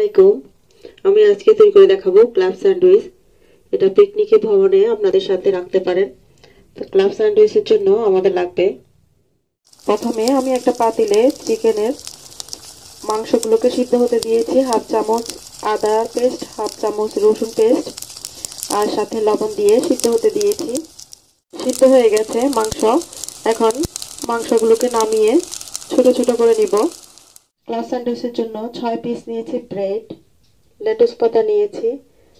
আলাইকুম। আমি আজকে তৈরি করে দেখাবো ক্লাব স্যান্ডউইচ। এটা পিকনিকে, ভবনে আপনাদের সাথে রাখতে পারেন। তো ক্লাব স্যান্ডউইচের জন্য আমাদের লাগবে। প্রথমে আমি একটা পাতিলে চিকেনের মাংসগুলোকে সিদ্ধ হতে দিয়েছি। হাফ চামচ আদার পেস্ট, হাফ চামচ রসুন পেস্ট, আর সাথে লবণ দিয়ে সিদ্ধ হতে দিয়েছি। সিদ্ধ হয়ে গেছে মাংস। এখন মাংসগুলোকে নামিয়ে ছোট ছোট করে নিব। ক্লাস স্যান্ডউইচের জন্য ছয় পিস নিয়েছি ব্রেড লেটুস পাতা নিয়েছি,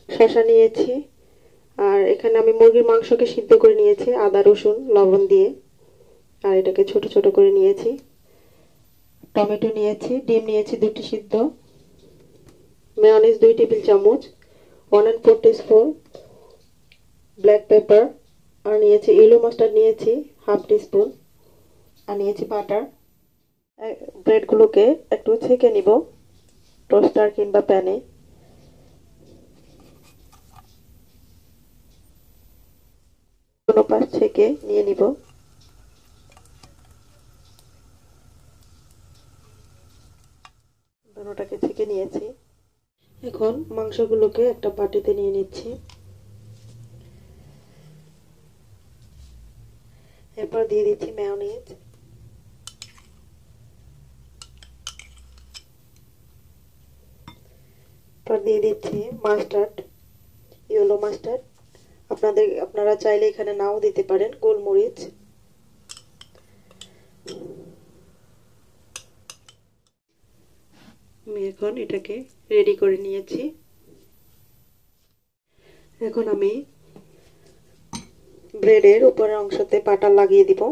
শসা নিয়েছি, আর এখানে আমি মুরগির মাংসকে সিদ্ধ করে নিয়েছি, আদা, রসুন, লবণ দিয়ে, আর এটাকে ছোট ছোট করে নিয়েছি। টমেটো নিয়েছি, ডিম নিয়েছি দুটি সিদ্ধ মেয়নিজ দুই টেবিল চামচ one and four teaspoon black pepper আর নিয়েছি ইলো মাস্টার্ড নিয়েছি হাফ টিস্পুন আর নিয়েছি বাটার ব্রেডগুলোকে একটু ছেঁকে নিব, টোস্টার কিংবা প্যানে। কোনো পাশ ছেঁকে নিয়ে নিব। দুটোটাকে ছেঁকে নিয়েছি। এখন মাংসগুলোকে একটা বাটিতে নিয়ে নিচ্ছি। এরপর দিয়ে দিচ্ছি ম্যাওনিজ এরপর দিয়ে দিচ্ছি মাস্টার্ড ইয়েলো মাস্টার্ড আপনাদের, আপনারা চাইলে এখানে নাও দিতে পারেন, গোলমরিচ। আমি এখন এটাকে রেডি করে নিয়েছি। এখন আমি ব্রেডের উপরের অংশতে পাটা লাগিয়ে দিব।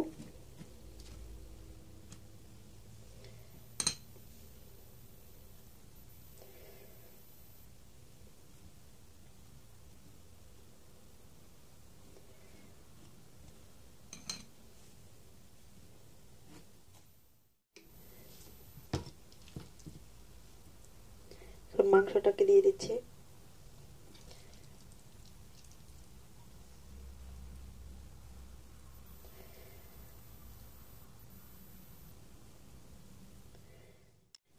মাংসটাকে দিয়ে দিচ্ছি।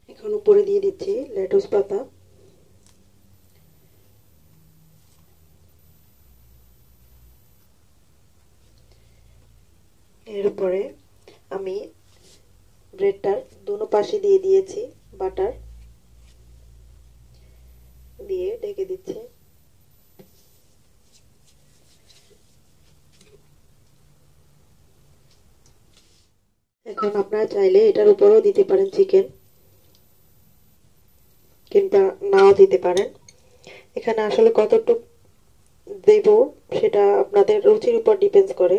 এখন উপরে দিয়ে দিচ্ছি লেটুস পাতা। এর উপরে আমি ব্রেডটার দুনো পাশে দিয়ে দিয়েছি বাটার। দিয়ে ঢেকে দিচ্ছি। এখন আপনারা চাইলে এটার উপরেও দিতে পারেন চিকেন কিংবা নাও দিতে পারেন। এখানে আসলে কতটুকু দেব সেটা আপনাদের রুচির উপর ডিপেন্ডস করে।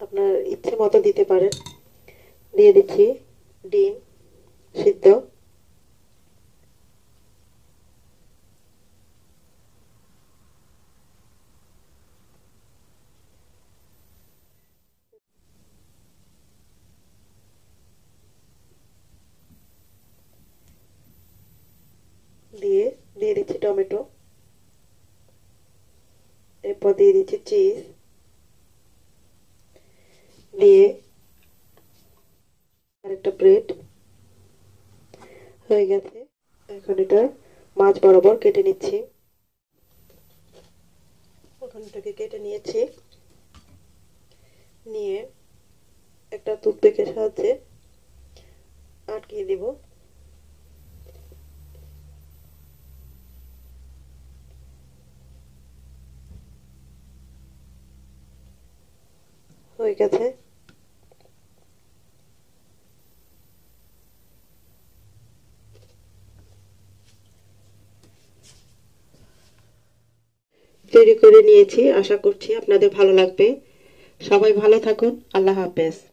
আপনার ইচ্ছে মতো দিতে পারেন। দিয়ে দিচ্ছি ডিম সিদ্ধ দিয়ে দিয়ে দিচ্ছি টমেটো। এরপর দিয়ে দিচ্ছি চিজ দিয়ে আরেকটা ব্রেড হয়ে গেছে। এখন এটা মাছ বরাবর কেটে নিচ্ছি। এখন এটাকে কেটে নিয়েছি। নিয়ে একটা টুথপেকের সাহায্যে আটকিয়ে দিব। হয়ে গেছে। তৈরি করে নিয়েছি, আশা করছি আপনাদের ভালো লাগবে। সবাই ভালো থাকুন, আল্লাহ হাফেজ।